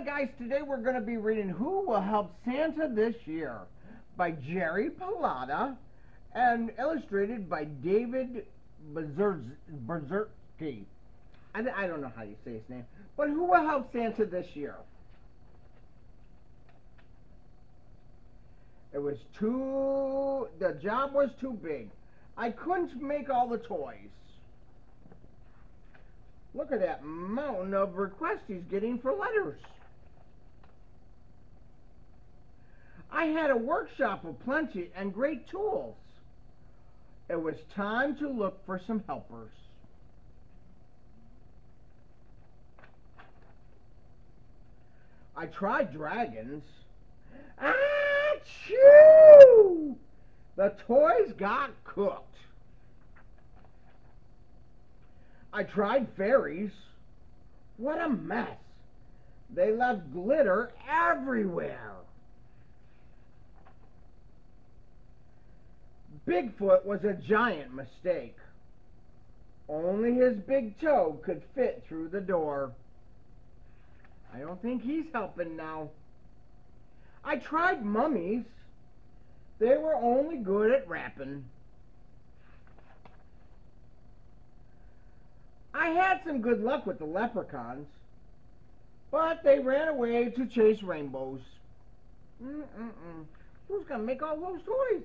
Alright guys, today we're going to be reading Who Will Help Santa This Year by Jerry Pallotta and illustrated by David Berzersky. I, I don't know how you say his name, but who will help Santa this year? It was too, the job was too big. I couldn't make all the toys. Look at that mountain of requests he's getting for letters. I had a workshop of plenty and great tools. It was time to look for some helpers. I tried dragons. Achoo! The toys got cooked. I tried fairies. What a mess. They left glitter everywhere. Bigfoot was a giant mistake. Only his big toe could fit through the door. I don't think he's helping now. I tried mummies. They were only good at wrapping. I had some good luck with the leprechauns, but they ran away to chase rainbows. Mm-mm-mm. Who's going to make all those toys?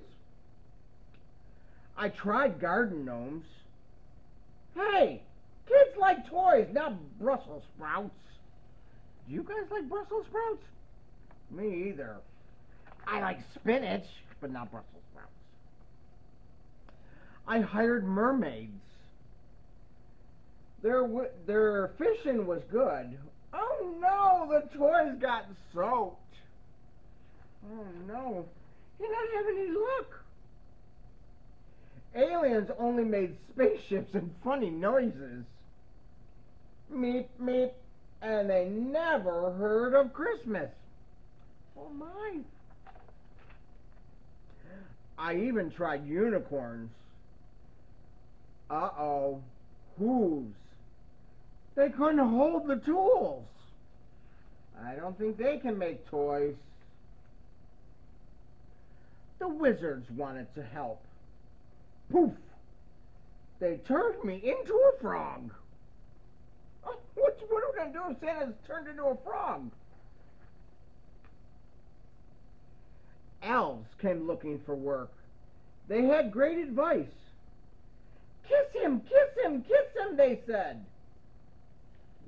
I tried garden gnomes. Hey, kids like toys, not Brussels sprouts. Do you guys like Brussels sprouts? Me either. I like spinach, but not Brussels sprouts. I hired mermaids. Their their fishing was good. Oh no, the toys got soaked. Oh no, you're not having any luck. Aliens only made spaceships and funny noises. Meep, meep, and they never heard of Christmas. Oh my. I even tried unicorns. Uh-oh. Whose? They couldn't hold the tools. I don't think they can make toys. The wizards wanted to help. Poof! They turned me into a frog. Oh, what, what are we going to do if Santa's turned into a frog? Elves came looking for work. They had great advice. Kiss him, kiss him, kiss him, they said.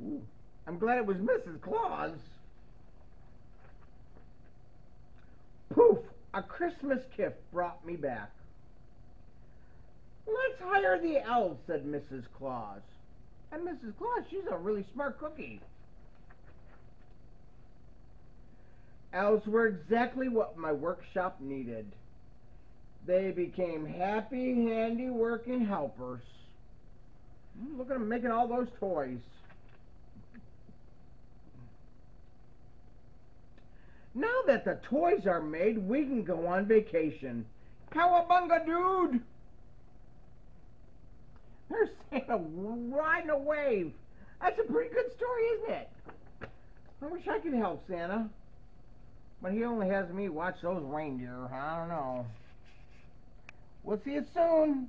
Ooh, I'm glad it was Mrs. Claus. Poof! A Christmas gift brought me back. Let's hire the elves, said Mrs. Claus. And Mrs. Claus, she's a really smart cookie. Elves were exactly what my workshop needed. They became happy, handy working helpers. Hmm, look at them making all those toys. Now that the toys are made, we can go on vacation. Cowabunga, dude! There's Santa riding a wave. That's a pretty good story, isn't it? I wish I could help Santa. But he only has me watch those reindeer. I don't know. We'll see you soon.